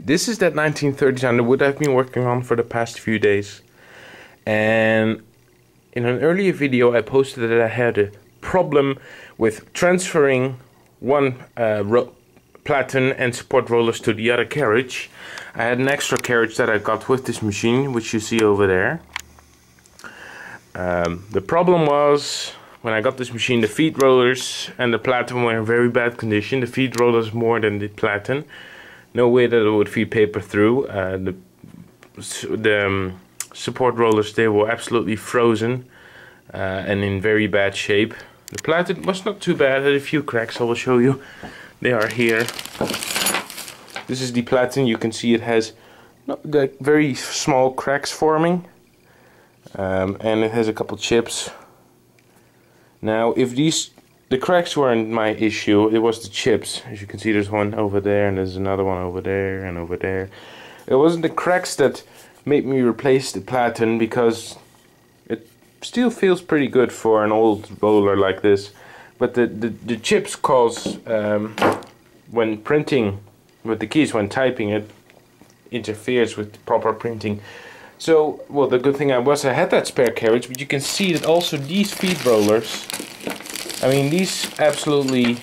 This is that 1930s Underwood I've been working on for the past few days. And in an earlier video I posted that I had a problem with transferring one uh, platen and support rollers to the other carriage. I had an extra carriage that I got with this machine, which you see over there. Um, the problem was when I got this machine, the feed rollers and the platen were in very bad condition. The feed rollers more than the platen. No way that it would feed paper through. Uh, the the um, support rollers they were absolutely frozen uh, and in very bad shape. The platen was not too bad. Had a few cracks. I will show you. They are here. This is the platen. You can see it has like very small cracks forming. Um, and it has a couple chips. Now, if these the cracks weren't my issue, it was the chips. As you can see, there's one over there, and there's another one over there, and over there. It wasn't the cracks that made me replace the platen because it still feels pretty good for an old roller like this. But the, the, the chips cause, um, when printing with the keys, when typing it, interferes with proper printing. So, well, the good thing I was I had that spare carriage, but you can see that also these feed rollers, I mean, these absolutely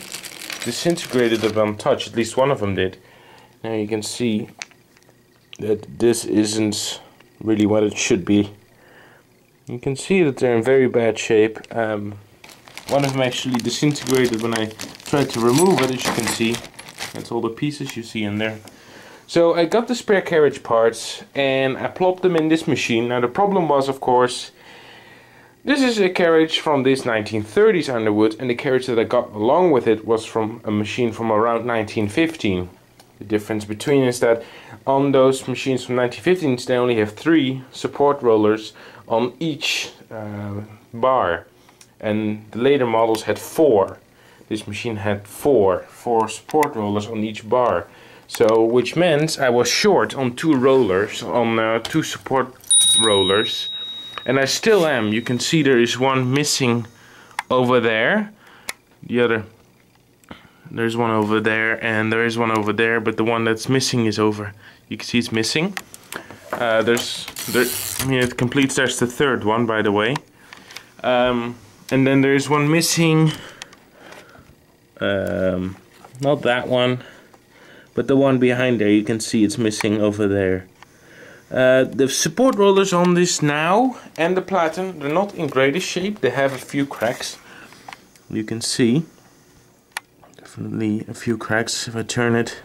disintegrated upon touch. At least one of them did. Now you can see that this isn't really what it should be. You can see that they're in very bad shape. Um, one of them actually disintegrated when I tried to remove it, as you can see. That's all the pieces you see in there. So I got the spare carriage parts and I plopped them in this machine. Now the problem was of course this is a carriage from this 1930s Underwood and the carriage that I got along with it was from a machine from around 1915. The difference between is that on those machines from 1915s they only have three support rollers on each uh, bar and the later models had four. This machine had four, four support rollers on each bar. So, which meant I was short on two rollers, on uh, two support rollers. And I still am. You can see there is one missing over there. The other, there's one over there and there is one over there, but the one that's missing is over. You can see it's missing. Uh, there's, there, I mean, it completes, there's the third one, by the way. Um, and then there's one missing, um, not that one, but the one behind there you can see it's missing over there. Uh, the support rollers on this now and the platen they're not in greatest shape. They have a few cracks. You can see definitely a few cracks. If I turn it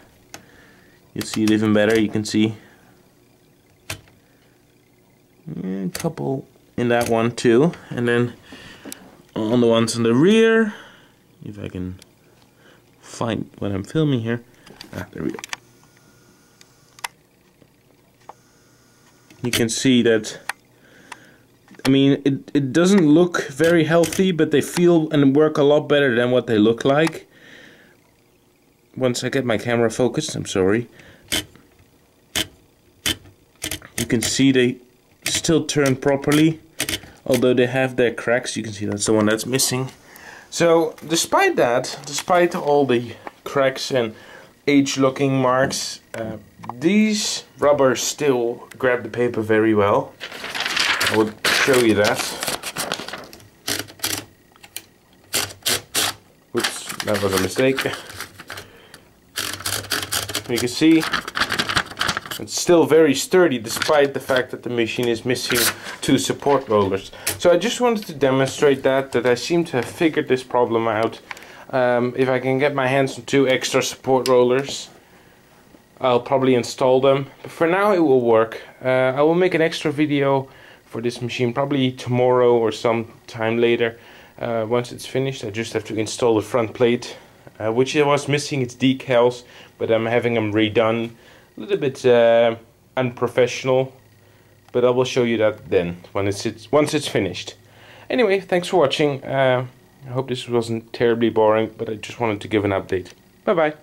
you see it even better. You can see a couple in that one too. And then on the ones in the rear if I can find what I'm filming here. Ah, there we go. You can see that, I mean, it, it doesn't look very healthy, but they feel and work a lot better than what they look like. Once I get my camera focused, I'm sorry. You can see they still turn properly, although they have their cracks. You can see that's the one that's missing. So, despite that, despite all the cracks and age-looking marks. Uh, these rubbers still grab the paper very well. I will show you that. Oops, that was a mistake. You can see it's still very sturdy despite the fact that the machine is missing two support rollers. So I just wanted to demonstrate that, that I seem to have figured this problem out um, if I can get my hands on two extra support rollers, I'll probably install them. But for now, it will work. Uh, I will make an extra video for this machine probably tomorrow or some time later. Uh, once it's finished, I just have to install the front plate, uh, which I was missing its decals, but I'm having them redone. A little bit uh, unprofessional, but I will show you that then when it's, it's once it's finished. Anyway, thanks for watching. I hope this wasn't terribly boring, but I just wanted to give an update. Bye bye.